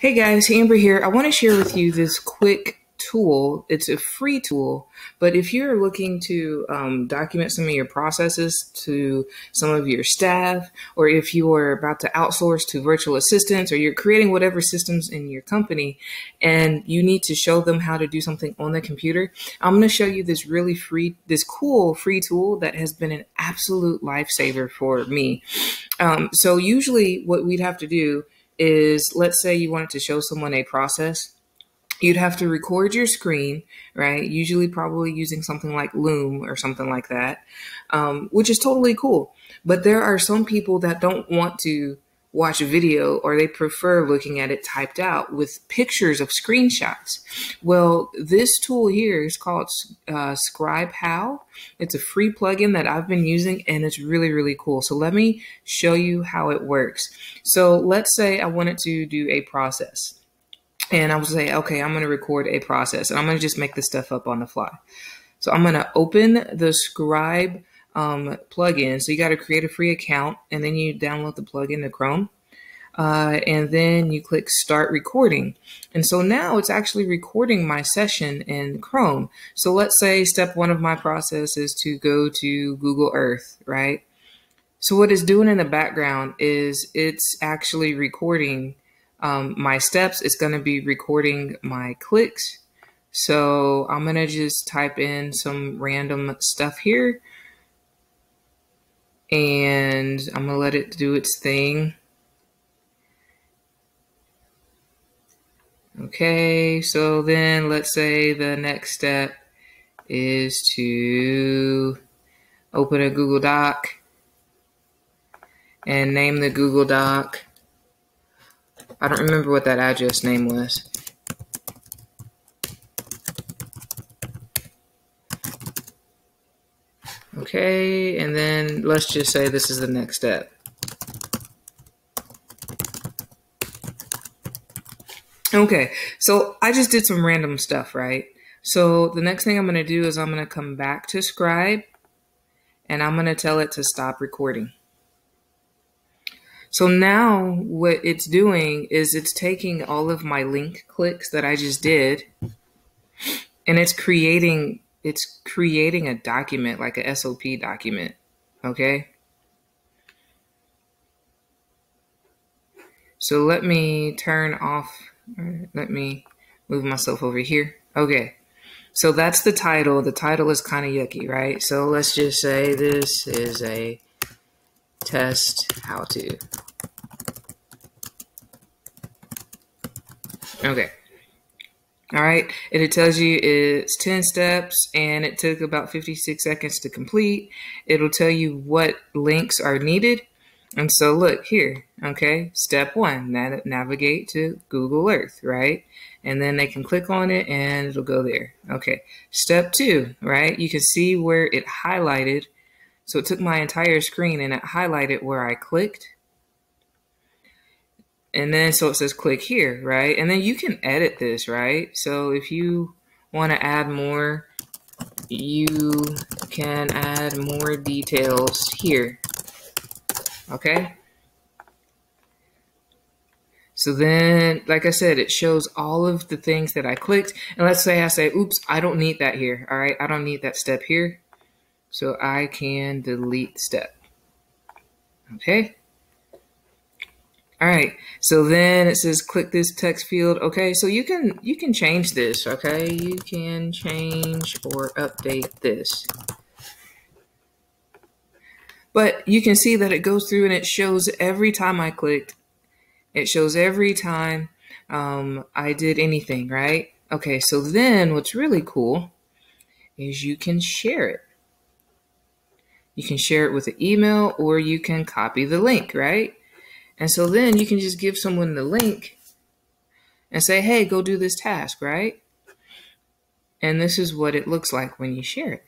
Hey guys, Amber here. I want to share with you this quick tool. It's a free tool, but if you're looking to um, document some of your processes to some of your staff, or if you are about to outsource to virtual assistants, or you're creating whatever systems in your company and you need to show them how to do something on the computer, I'm going to show you this really free, this cool free tool that has been an absolute lifesaver for me. Um, so usually what we'd have to do is let's say you wanted to show someone a process you'd have to record your screen, right? Usually, probably using something like Loom or something like that, um, which is totally cool. But there are some people that don't want to watch a video or they prefer looking at it typed out with pictures of screenshots. Well, this tool here is called uh, Scribe How. It's a free plugin that I've been using and it's really, really cool. So let me show you how it works. So let's say I wanted to do a process and I will say, okay, I'm going to record a process and I'm going to just make this stuff up on the fly. So I'm going to open the Scribe um, plugin. So you got to create a free account and then you download the plugin to Chrome. Uh, and then you click start recording. And so now it's actually recording my session in Chrome. So let's say step one of my process is to go to Google Earth, right? So what it's doing in the background is it's actually recording um, my steps. It's going to be recording my clicks. So I'm going to just type in some random stuff here and I'm to let it do its thing. Okay, so then let's say the next step is to open a Google Doc and name the Google Doc. I don't remember what that address name was. Okay, and then let's just say this is the next step. Okay, so I just did some random stuff, right? So the next thing I'm going to do is I'm going to come back to Scribe and I'm going to tell it to stop recording. So now what it's doing is it's taking all of my link clicks that I just did and it's creating it's creating a document like a SOP document. Okay? So let me turn off let me move myself over here. Okay. So that's the title. The title is kind of yucky, right? So let's just say this is a test how to. Okay. All right. And it tells you it's 10 steps and it took about 56 seconds to complete. It'll tell you what links are needed. And so look here. Okay. Step one, navigate to Google Earth, right? And then they can click on it and it'll go there. Okay. Step two, right? You can see where it highlighted so it took my entire screen and it highlighted where I clicked. And then so it says click here, right? And then you can edit this, right? So if you want to add more, you can add more details here. Okay? So then, like I said, it shows all of the things that I clicked. And let's say I say, oops, I don't need that here. All right, I don't need that step here. So I can delete step. Okay. All right. So then it says click this text field. Okay. So you can you can change this. Okay. You can change or update this. But you can see that it goes through and it shows every time I clicked. It shows every time um, I did anything, right? Okay, so then what's really cool is you can share it. You can share it with an email or you can copy the link, right? And so then you can just give someone the link and say, hey, go do this task, right? And this is what it looks like when you share it,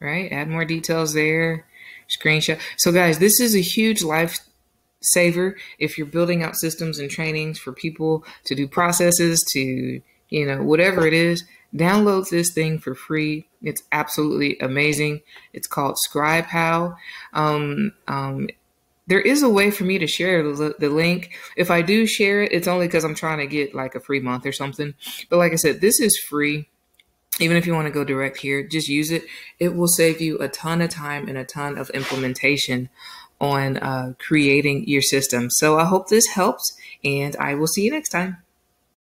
right? Add more details there, screenshot. So, guys, this is a huge lifesaver if you're building out systems and trainings for people to do processes, to, you know, whatever it is. Download this thing for free. It's absolutely amazing. It's called Scribe How. Um, um, there is a way for me to share the, the link. If I do share it, it's only because I'm trying to get like a free month or something. But like I said, this is free. Even if you want to go direct here, just use it. It will save you a ton of time and a ton of implementation on uh, creating your system. So I hope this helps, and I will see you next time.